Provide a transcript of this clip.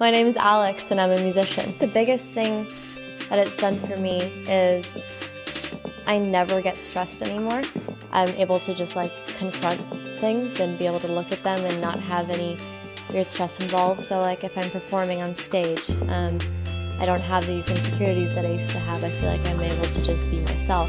My name is Alex and I'm a musician. The biggest thing that it's done for me is I never get stressed anymore. I'm able to just like confront things and be able to look at them and not have any weird stress involved. So like if I'm performing on stage, um, I don't have these insecurities that I used to have. I feel like I'm able to just be myself.